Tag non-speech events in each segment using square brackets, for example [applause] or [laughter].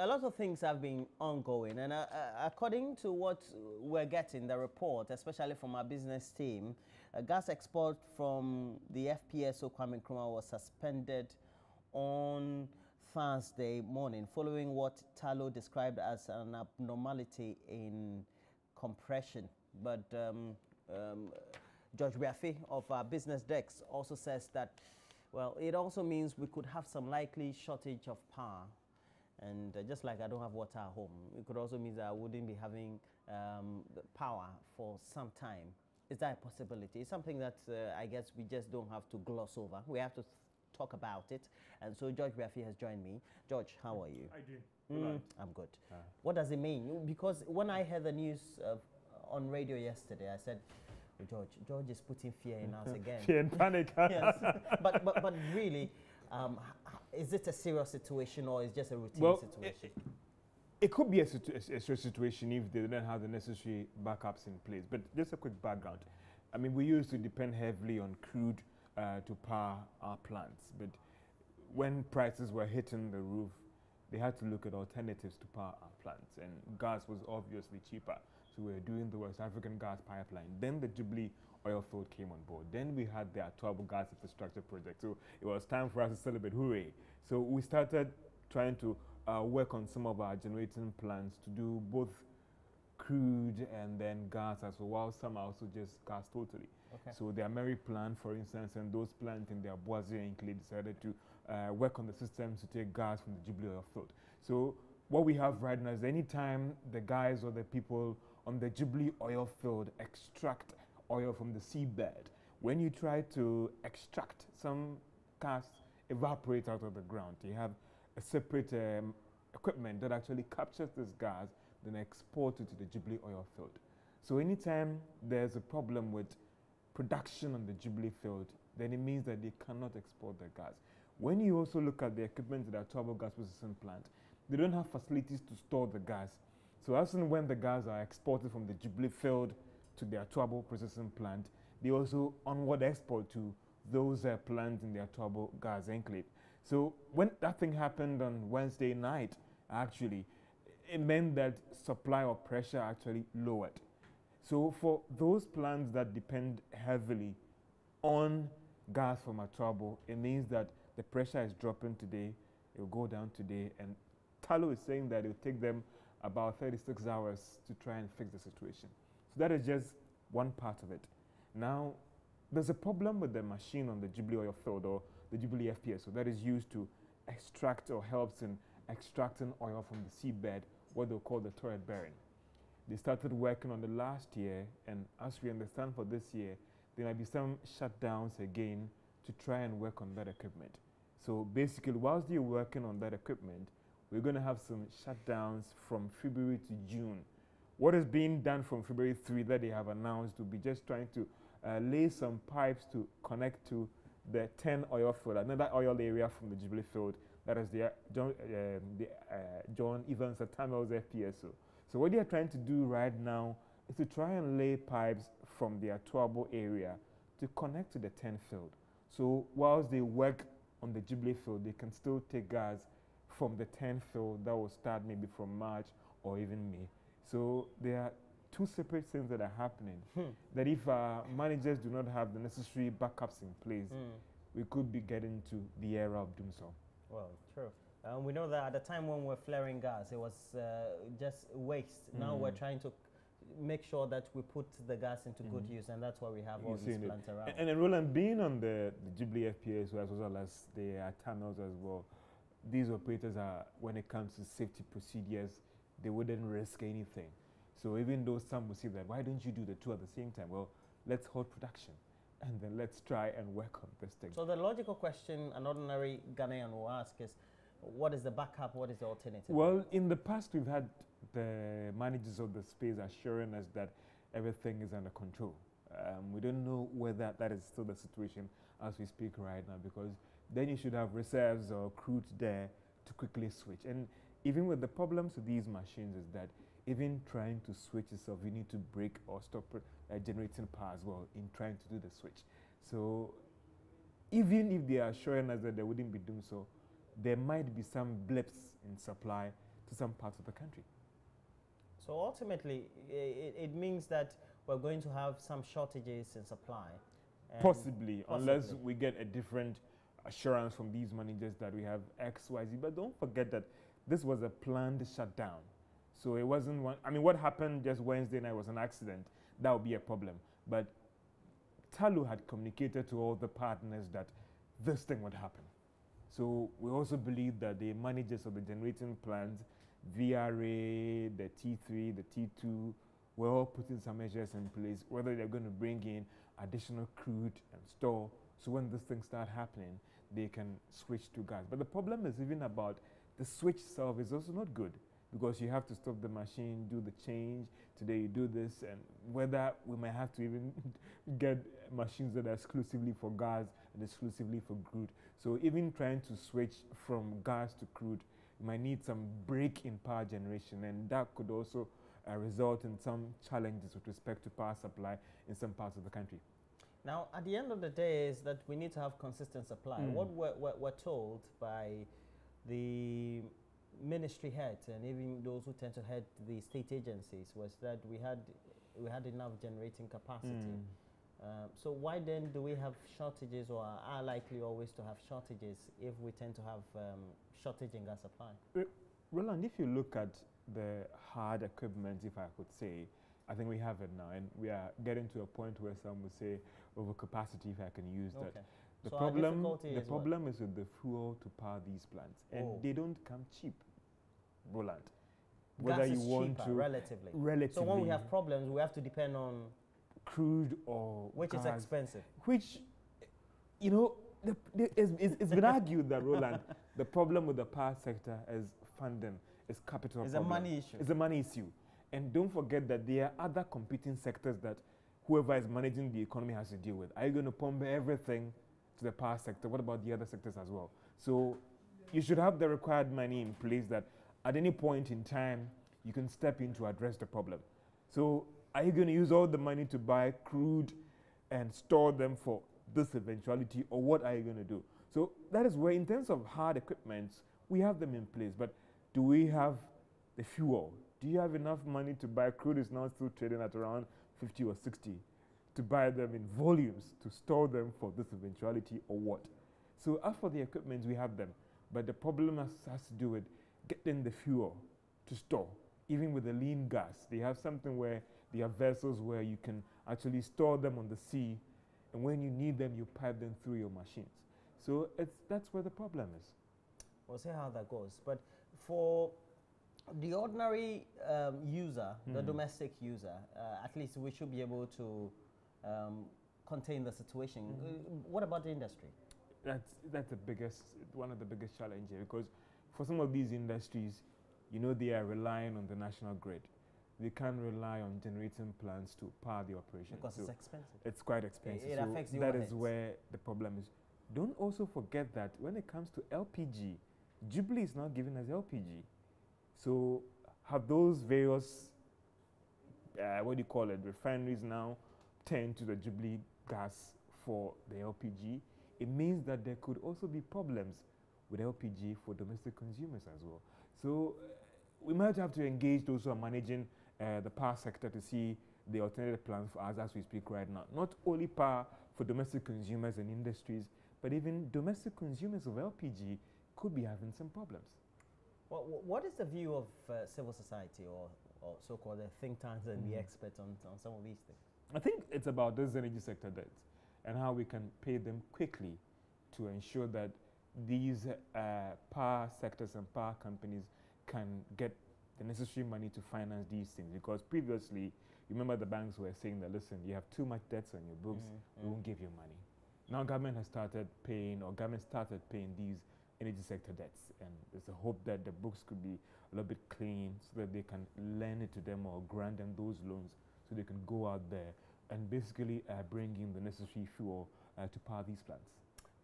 a lot of things have been ongoing, and uh, uh, according to what we're getting, the report, especially from our business team, uh, gas export from the FPSO Kwame Nkrumah was suspended on Thursday morning, following what Tullow described as an abnormality in compression. But um, um, George Wiafe of our business desk also says that, well, it also means we could have some likely shortage of power and uh, just like I don't have water at home, it could also mean that I wouldn't be having um, power for some time. Is that a possibility? It's something that uh, I guess we just don't have to gloss over. We have to talk about it. And so George Wiafe has joined me. George, how are you? I do. Mm, I'm good. Uh. What does it mean? Because when I heard the news on radio yesterday, I said, oh, George, George is putting fear in us [laughs] again. fear and panic. [laughs] yes. [laughs] but, but, but really, um, is it a serious situation or is it just a routine well, situation? It, it could be a, situ a, serious situation if they don't have the necessary backups in place. But just a quick background. I mean, we used to depend heavily on crude uh, to power our plants. But when prices were hitting the roof, they had to look at alternatives to power our plants. And gas was obviously cheaper. So we were doing the West African gas pipeline. Then the Jubilee oil field came on board. Then we had the Atuabo gas infrastructure project. So it was time for us to celebrate. Hooray. So we started trying to uh, work on some of our generating plants to do both crude and then gas as well, while some are also just gas totally. Okay. So the Ameri plant, for instance, and those plants in the Aboadze enclave decided to uh, work on the systems to take gas from the Jubilee oil field. So what we have right now is anytime the guys or the people on the Jubilee oil field extract oil from the seabed, when you try to extract some gas evaporate out of the ground, you have a separate um, equipment that actually captures this gas, then exports it to the Jubilee oil field. So anytime there's a problem with production on the Jubilee field, then it means that they cannot export the gas. When you also look at the equipment at Atuabo Gas Processing Plant, they don't have facilities to store the gas. So as and when the gas are exported from the Jubilee field to their Atuabo processing plant. They also onward export to those uh, plants in their Atuabo gas enclave. So when that thing happened on Wednesday night, actually, it meant that supply or pressure actually lowered. So for those plants that depend heavily on gas from Atuabo, it means that the pressure is dropping today, it will go down today, and Tullow is saying that it will take them about 36 hours to try and fix the situation. That is just one part of it. Now, there's a problem with the machine on the Jubilee oil field or the Jubilee FPSO that is used to extract or helps in extracting oil from the seabed, what they call the turret bearing. They started working on the last year, and as we understand for this year, there might be some shutdowns again to try and work on that equipment. So basically, whilst they're working on that equipment, we're going to have some shutdowns from February to June what is being done from February 3 that they have announced to be just trying to uh, lay some pipes to connect to the TEN oil field, another oil area from the Jubilee field, that is the John, uh, the, uh, John Evans Atta Mills FPSO. So what they are trying to do right now is to try and lay pipes from the Atuabo area to connect to the TEN field. So whilst they work on the Jubilee field, they can still take gas from the TEN field that will start maybe from March or even May. So there are two separate things that are happening. Hmm. That if uh, managers do not have the necessary backups in place, hmm. we could be getting to the era of doom so. Well, true. Um, we know that at the time when we are flaring gas, it was uh, just waste. Now we're hmm. trying to make sure that we put the gas into good use, and that's why we have all these plants around. And, and Roland, being on the, the Jubilee FPS as well as the uh, tunnels as well, these operators are, when it comes to safety procedures, they wouldn't risk anything. So even though some will say that, why don't you do the two at the same time? Well, let's hold production and then let's try and work on this thing. So the logical question an ordinary Ghanaian will ask is, what is the backup? What is the alternative? Well, in the past, we've had the managers of the space assuring us that everything is under control. Um, we don't know whether that is still the situation as we speak right now because then you should have reserves or crude there to quickly switch. And even with the problems with these machines is that even trying to switch itself, you need to break or stop uh, generating power as well in trying to do the switch. So even if they are showing us that they wouldn't be doing so, there might be some blips in supply to some parts of the country. So ultimately, it, it means that we're going to have some shortages in supply. Possibly, unless we get a different assurance from these managers that we have X, Y, Z. But don't forget that this was a planned shutdown. So it wasn't one, I mean, what happened just Wednesday night was an accident. That would be a problem. But Tullow had communicated to all the partners that this thing would happen. So we also believe that the managers of the generating plants, VRA, the T3, the T2, were all putting some measures in place, whether they're going to bring in additional crude and store. So when this thing start happening, they can switch to gas. But the problem is even about the switch itself is also not good because you have to stop the machine, do the change. Today you do this, and whether we might have to even [laughs] get machines that are exclusively for gas and exclusively for crude. So even trying to switch from gas to crude, you might need some break in power generation, and that could also uh, result in some challenges with respect to power supply in some parts of the country. Now, at the end of the day, is that we need to have consistent supply. Mm. What we're, we're, we're told by the ministry heads and even those who tend to head the state agencies was that we had we had enough generating capacity. Mm. Um, so why then do we have shortages or are likely always to have shortages if we tend to have um, shortage in gas supply? Roland, if you look at the hard equipment, if I could say, I think we have it now, and we are getting to a point where some would say overcapacity, if I can use that. The So problem, the is problem is with the fuel to power these plants, and Oh. they don't come cheap, Roland. gas Whether you is want cheaper to relatively. relatively So when we have problems, we have to depend on crude or which is expensive. which, you know, the, the, it's, it's, it's been argued that Roland, [laughs] the problem with the power sector is funding, is capital It's a money issue. It's a money issue. And don't forget that there are other competing sectors that whoever is managing the economy has to deal with. Are you going to pump everything to the power sector? What about the other sectors as well? So you should have the required money in place that at any point in time you can step in to address the problem. So are you going to use all the money to buy crude and store them for this eventuality or what are you going to do? So that is where in terms of hard equipment, we have them in place, but do we have the fuel? Do you have enough money to buy crude is now still trading at around 50 or 60 to buy them in volumes to store them for this eventuality or what? So as for the equipment, we have them, but the problem has, has to do with getting the fuel to store. Even with the lean gas, they have something where they have vessels where you can actually store them on the sea, and when you need them, you pipe them through your machines. So it's, that's where the problem is. We'll see how that goes. But for the ordinary um, user, the Hmm. domestic user, uh, at least we should be able to um, contain the situation. Uh, what about the industry? That's that's the biggest one of the biggest challenges because for some of these industries, you know, they are relying on the national grid. They can't rely on generating plants to power the operation. Because so it's expensive. it's quite expensive. it so affects the that is where the problem is. Don't also forget that when it comes to LPG, Jubilee is not giving us LPG. So have those various uh, what do you call it refineries now turned to the Jubilee gas for the LPG? It means that there could also be problems with LPG for domestic consumers as well. So uh, we might have to engage those who are managing uh, the power sector to see the alternative plans for us as we speak right now. Not only power for domestic consumers and industries, but even domestic consumers of LPG could be having some problems. What, what is the view of uh, civil society or, or so-called think tanks and the Mhm. experts on, on some of these things? I think it's about this energy sector debt and how we can pay them quickly to ensure that these uh, power sectors and power companies can get the necessary money to finance these things. Because previously, you remember the banks were saying that, listen, you have too much debts on your books, Mhm, we mm. won't give you money. Now government has started paying, or government started paying these energy sector debts, and there's a hope that the books could be a little bit clean so that they can lend it to them or grant them those loans so they can go out there and basically uh, bring in the necessary fuel uh, to power these plants.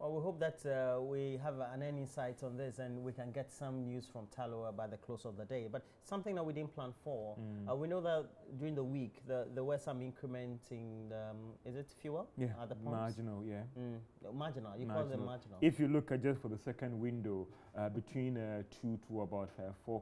Well, we hope that uh, we have an insight on this and we can get some news from Tullow by the close of the day. But something that we didn't plan for, Mm. uh, we know that during the week the, there were some increment in, um, is it fuel? Yeah, At the pumps? marginal, yeah. Mm, marginal, you call them Marginal. marginal. If you look at just for the second window, uh, between uh, 2 to about uh, 4%.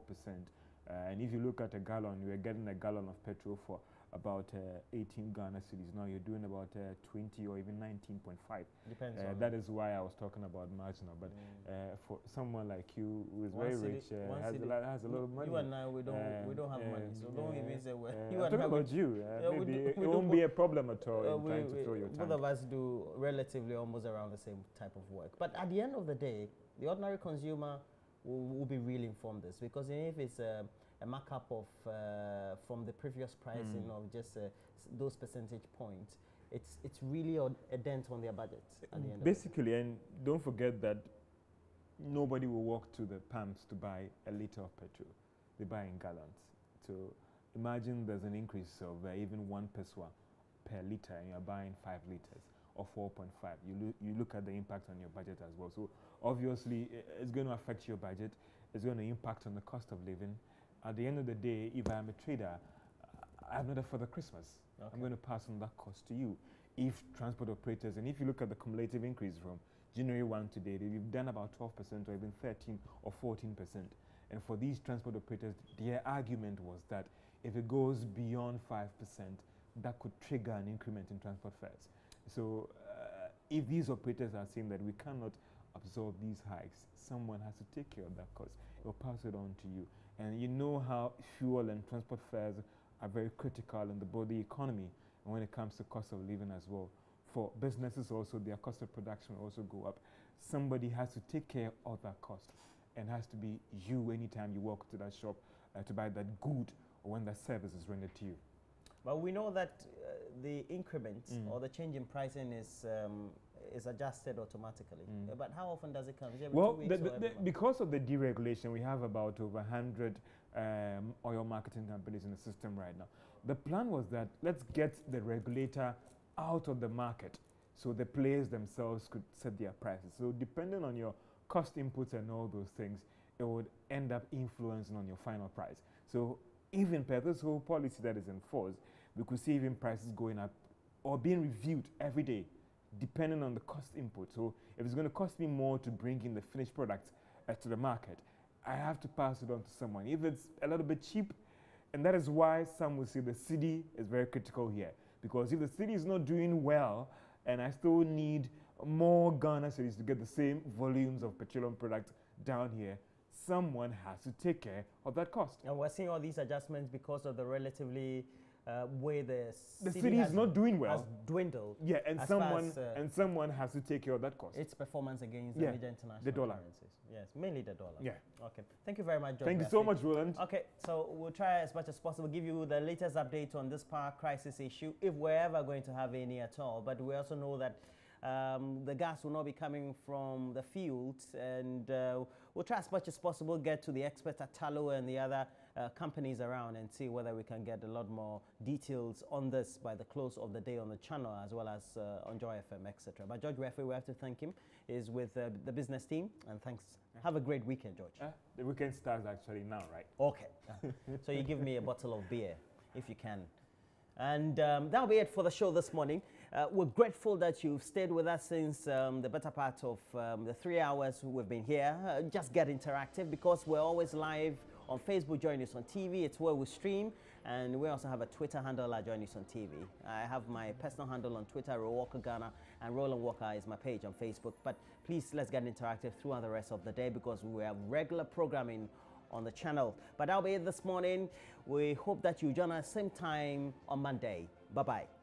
Uh, and if you look at a gallon, you are getting a gallon of petrol for about uh, 18 Ghana cedis. Now you're doing about uh, 20 or even 19.5. Depends Uh, that is why I was talking about marginal. But Mm. uh, for someone like you who is One very cedi- rich, uh, has, a lot, has a lot of money. You and I, we don't, we don't have money, so don't uh, even say well. uh, [laughs] you I'm talking about you. Uh, maybe do- it we it do won't be a problem at all uh, in we- trying to we- fill your both of us do relatively almost around the same type of work. But at the end of the day, the ordinary consumer will, will be really informed this because if it's a, a markup of uh, from the previous pricing Mm. of just uh, those percentage points, it's it's really a, dent on their budget at the end. Basically, and don't forget that nobody will walk to the pumps to buy a liter of petrol. They buy in gallons. So imagine there's an increase of uh, even one pesewa per liter and you're buying five liters or 4.5. You, loo- you look at the impact on your budget as well. So obviously, it's going to affect your budget. It's going to impact on the cost of living. At the end of the day, if I'm a trader, I have not for the Christmas. Okay. I'm going to pass on that cost to you. If transport operators, and if you look at the cumulative increase from January 1 to date, we've done about 12% or even 13 or 14%. And for these transport operators, their argument was that if it goes beyond 5%, that could trigger an increment in transport fares. So uh, if these operators are saying that we cannot absorb these hikes, someone has to take care of that cost. It will pass it on to you. And you know how fuel and transport fares are very critical in the body economy and when it comes to cost of living as well. For businesses also, their cost of production will also go up. Somebody has to take care of that cost and has to be you anytime you walk to that shop uh, to buy that good or when that service is rendered to you. But we know that uh, the increment Mm. or the change in pricing is um, is adjusted automatically. Mm. But how often does it come? Is it every Well, the, the, the, because of the deregulation, we have about over 100 um, oil marketing companies in the system right now. The plan was that let's get the regulator out of the market so the players themselves could set their prices. So, depending on your cost inputs and all those things, it would end up influencing on your final price. So, even per this whole policy that is enforced, we could see even prices going up or being reviewed every day depending on the cost input. So if it's going to cost me more to bring in the finished product uh, to the market, I have to pass it on to someone. If it's a little bit cheap, and that is why some will say the cedi is very critical here. Because if the cedi is not doing well, and I still need more Ghana cedis to get the same volumes of petroleum products down here, someone has to take care of that cost. And we're seeing all these adjustments because of the relatively uh, way the, The cedi cedi is not doing has well. dwindled Yeah, and someone as, uh, and someone has to take care of that cost. its performance against Yeah, the major international the dollar. currencies. Yes, mainly the dollar. Yeah. Okay. Thank you very much, John. Thank you so much, Roland. Okay, so we'll try as much as possible give you the latest update on this power crisis issue, if we're ever going to have any at all. But we also know that um, the gas will not be coming from the fields, and uh, we'll try as much as possible get to the experts at Tullow and the other uh, companies around and see whether we can get a lot more details on this by the close of the day on the channel as well as uh, on Joy FM, etc. But George Wiafe, we have to thank him, is with uh, the business team, and thanks. Have a great weekend, George. Uh, the weekend starts actually now, right? Okay. so you give me a bottle of beer, if you can. And um, that'll be it for the show this morning. Uh, we're grateful that you've stayed with us since um, the better part of um, the three hours we've been here. Uh, just get interactive because we're always live on Facebook, join us on TV. It's where we stream. And we also have a Twitter handle Join Us on TV. I have my personal handle on Twitter, Walker Ghana, and Roland Walker is my page on Facebook. But please let's get interactive throughout the rest of the day because we have regular programming on the channel. But that'll be it this morning. We hope that you join us same time on Monday. Bye bye.